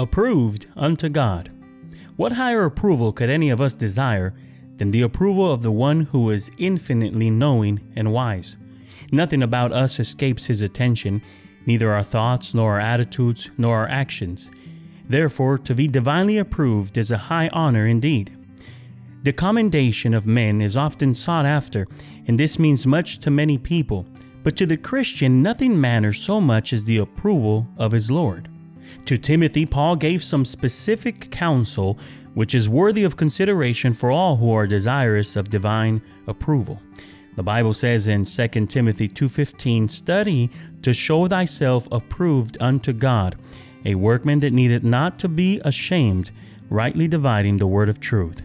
approved unto God. What higher approval could any of us desire than the approval of the one who is infinitely knowing and wise? Nothing about us escapes his attention, neither our thoughts, nor our attitudes, nor our actions. Therefore, to be divinely approved is a high honor indeed. The commendation of men is often sought after, and this means much to many people. But to the Christian, nothing matters so much as the approval of his Lord. To Timothy, Paul gave some specific counsel which is worthy of consideration for all who are desirous of divine approval. The Bible says in 2 Timothy 2:15, "Study to show thyself approved unto God, a workman that needeth not to be ashamed, rightly dividing the word of truth."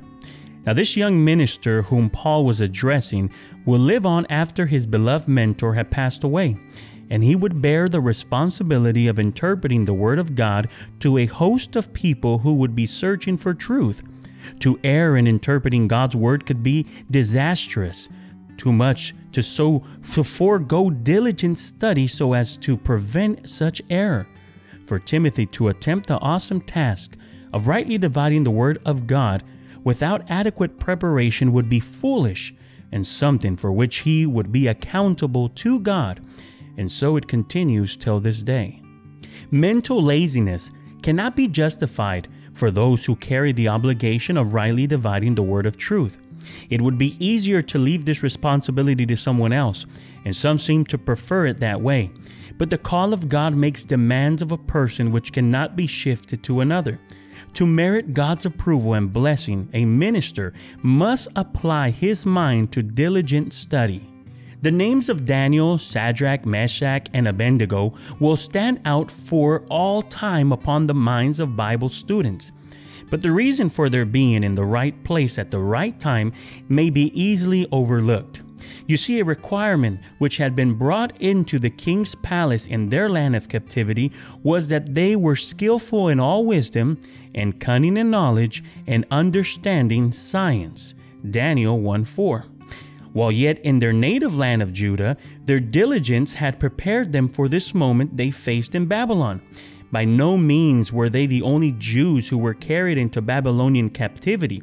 Now, this young minister whom Paul was addressing will live on after his beloved mentor had passed away, and he would bear the responsibility of interpreting the Word of God to a host of people who would be searching for truth. To err in interpreting God's Word could be disastrous. Too much to so to forego diligent study so as to prevent such error. For Timothy to attempt the awesome task of rightly dividing the Word of God without adequate preparation would be foolish and something for which he would be accountable to God, and so it continues till this day. Mental laziness cannot be justified for those who carry the obligation of rightly dividing the word of truth. It would be easier to leave this responsibility to someone else, and some seem to prefer it that way. But the call of God makes demands of a person which cannot be shifted to another. To merit God's approval and blessing, a minister must apply his mind to diligent study. The names of Daniel, Shadrach, Meshach, and Abednego will stand out for all time upon the minds of Bible students. But the reason for their being in the right place at the right time may be easily overlooked. You see, a requirement which had been brought into the king's palace in their land of captivity was that they were skillful in all wisdom and cunning in knowledge and understanding science. Daniel 1 4. While yet in their native land of Judah, their diligence had prepared them for this moment they faced in Babylon. By no means were they the only Jews who were carried into Babylonian captivity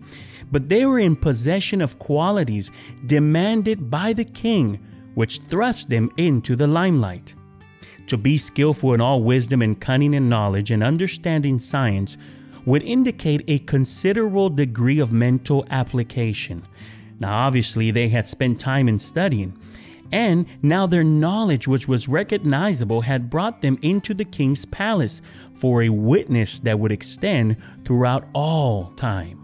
but they were in possession of qualities demanded by the king, which thrust them into the limelight. To be skillful in all wisdom and cunning and knowledge and understanding science would indicate a considerable degree of mental application. Now, obviously, they had spent time in studying, and now their knowledge, which was recognizable, had brought them into the king's palace for a witness that would extend throughout all time.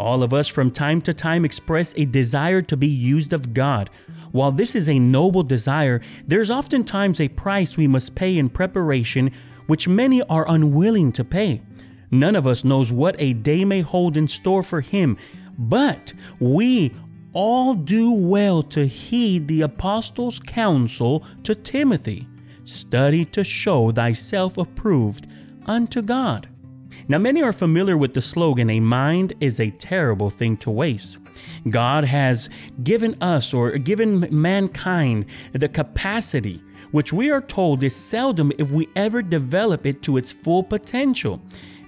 All of us from time to time express a desire to be used of God. While this is a noble desire, there's oftentimes a price we must pay in preparation which many are unwilling to pay. None of us knows what a day may hold in store for him, but we all do well to heed the apostles' counsel to Timothy study to show thyself approved unto God. Now, many are familiar with the slogan, a mind is a terrible thing to waste. God has given us or given mankind the capacity, which we are told is seldom if we ever develop it to its full potential.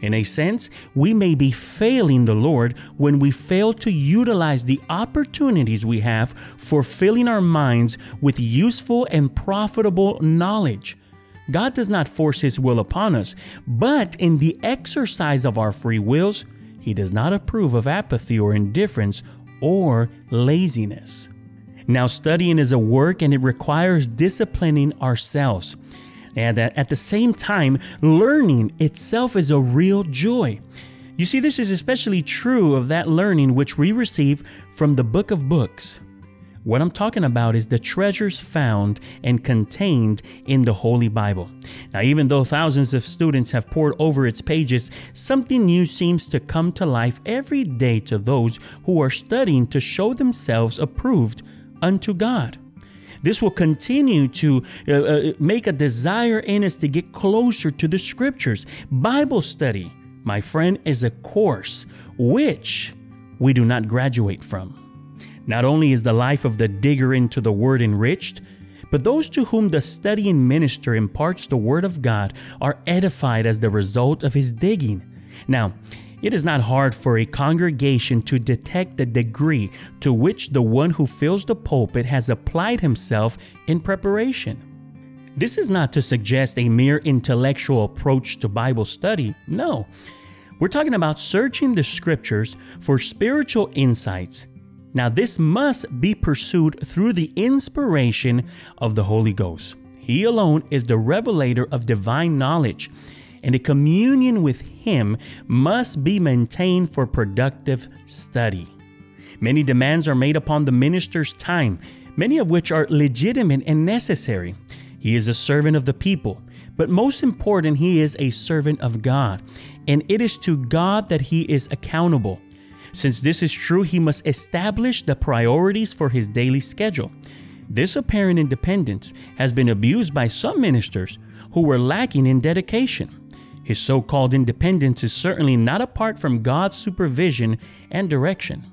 In a sense, we may be failing the Lord when we fail to utilize the opportunities we have for filling our minds with useful and profitable knowledge. God does not force His will upon us, but in the exercise of our free wills, He does not approve of apathy or indifference or laziness. Now, studying is a work and it requires disciplining ourselves. And that at the same time, learning itself is a real joy. You see, this is especially true of that learning which we receive from the book of books. What I'm talking about is the treasures found and contained in the Holy Bible. Now, even though thousands of students have pored over its pages, something new seems to come to life every day to those who are studying to show themselves approved unto God. This will continue to uh, uh, make a desire in us to get closer to the scriptures. Bible study, my friend, is a course which we do not graduate from. Not only is the life of the digger into the word enriched, But those to whom the studying minister imparts the Word of God are edified as the result of his digging. Now, it is not hard for a congregation to detect the degree to which the one who fills the pulpit has applied himself in preparation. This is not to suggest a mere intellectual approach to Bible study. No. We're talking about searching the scriptures for spiritual insights. Now, this must be pursued through the inspiration of the Holy Ghost. He alone is the revelator of divine knowledge, and a communion with Him must be maintained for productive study. Many demands are made upon the minister's time, many of which are legitimate and necessary. He is a servant of the people, but most important, he is a servant of God, and it is to God that he is accountable. Since this is true, he must establish the priorities for his daily schedule. This apparent independence has been abused by some ministers who were lacking in dedication. His so called independence is certainly not apart from God's supervision and direction.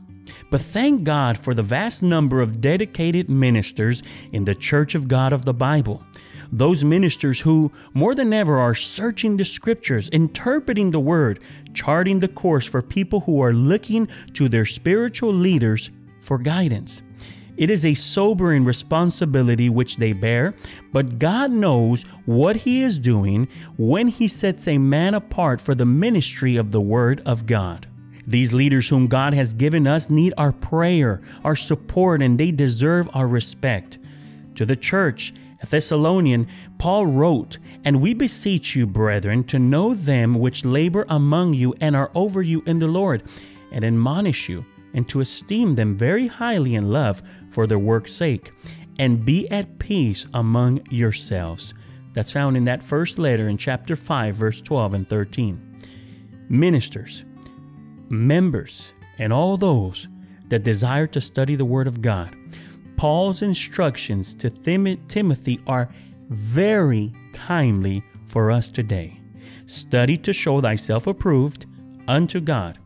But thank God for the vast number of dedicated ministers in the Church of God of the Bible. Those ministers who, more than ever, are searching the scriptures, interpreting the word, charting the course for people who are looking to their spiritual leaders for guidance. It is a sobering responsibility which they bear, but God knows what He is doing when He sets a man apart for the ministry of the Word of God. These leaders whom God has given us need our prayer, our support, and they deserve our respect. To the church, Thessalonian, Paul wrote, And we beseech you, brethren, to know them which labor among you and are over you in the Lord, and admonish you, and to esteem them very highly in love for their work's sake, and be at peace among yourselves. That's found in that first letter in chapter 5, verse 12 and 13. Ministers, members, and all those that desire to study the Word of God. Paul's instructions to Tim- Timothy are very timely for us today. Study to show thyself approved unto God,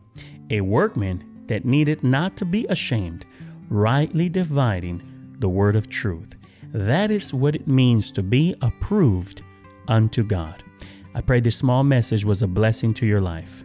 a workman that needed not to be ashamed, rightly dividing the word of truth. That is what it means to be approved unto God. I pray this small message was a blessing to your life.